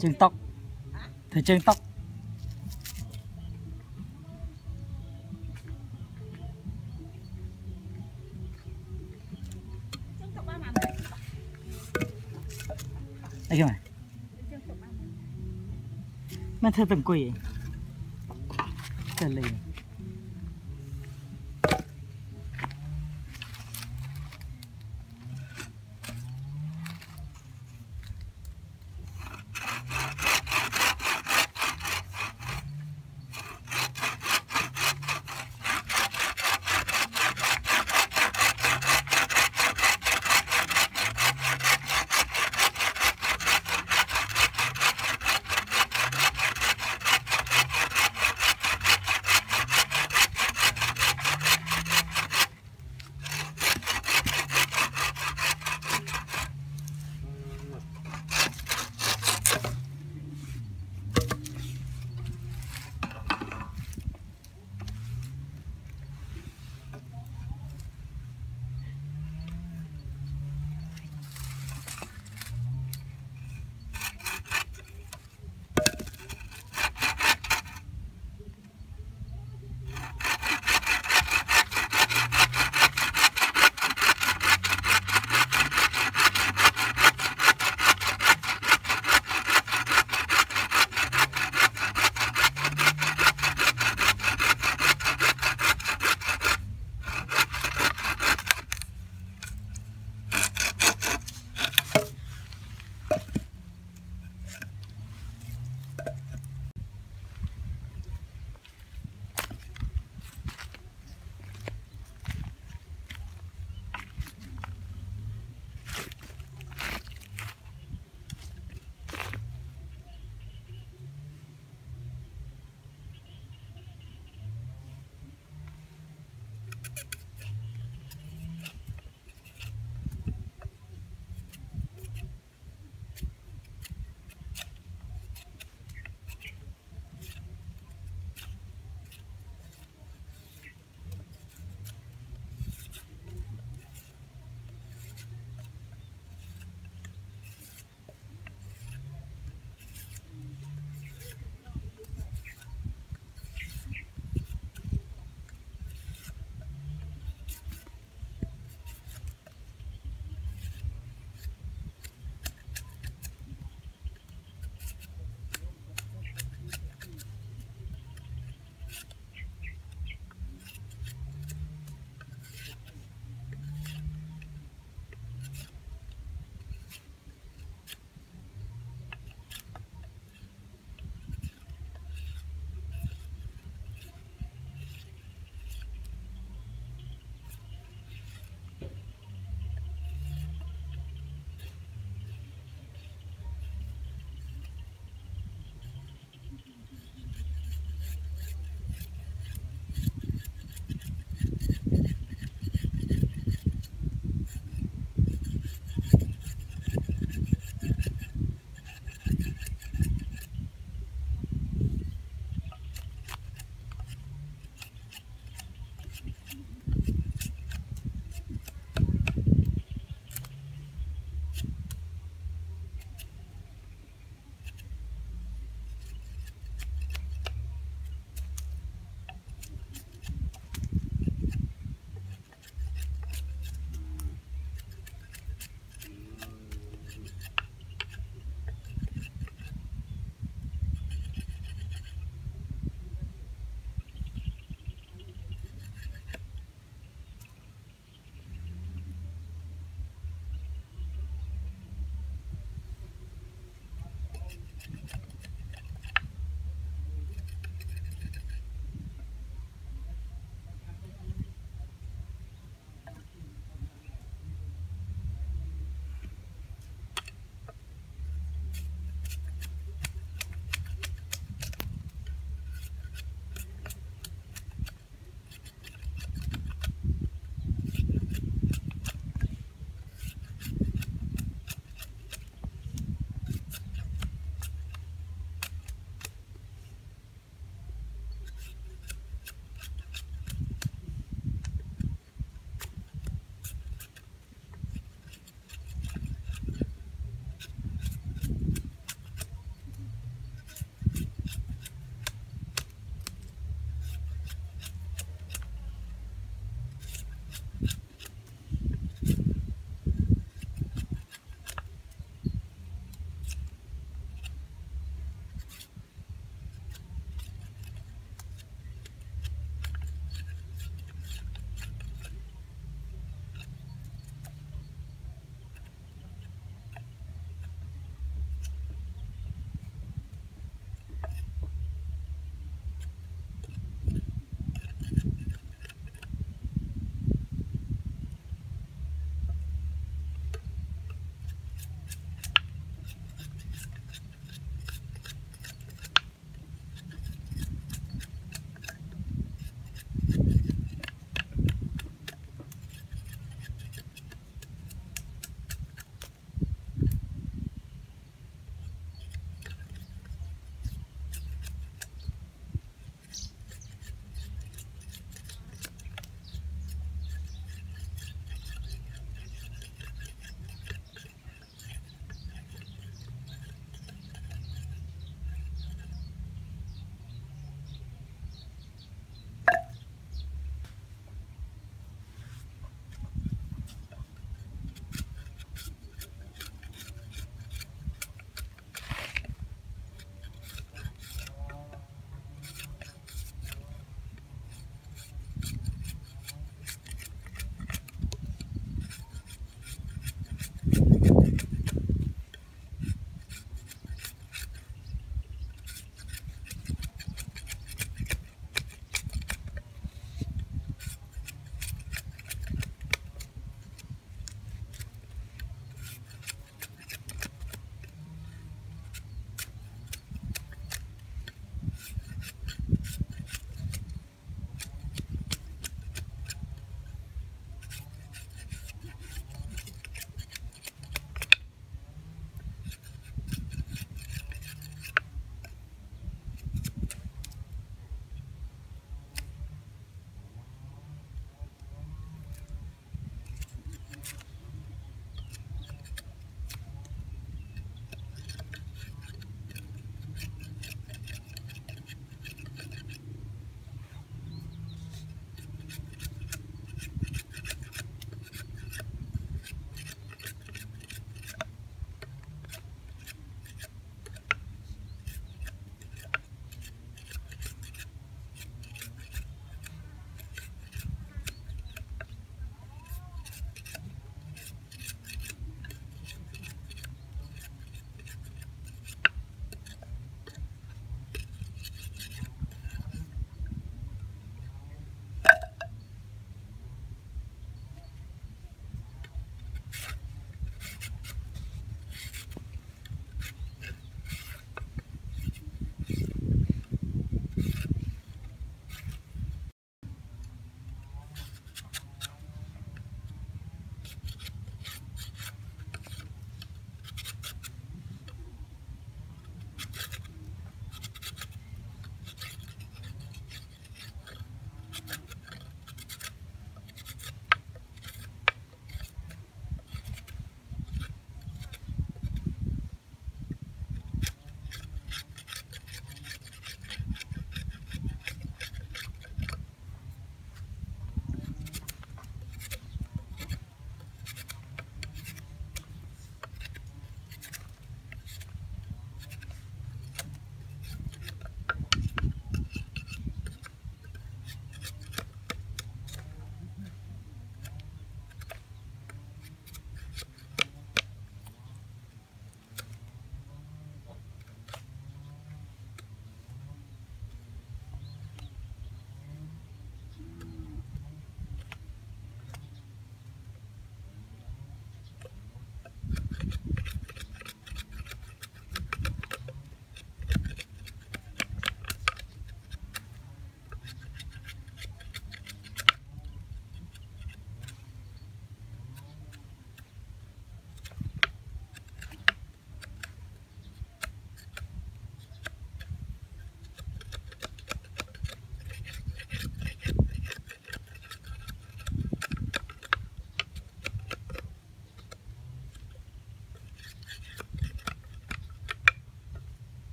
Chân tóc. Thì chân tóc. Đây kìa mày. Mà thơ từng quỷ. Thơ liền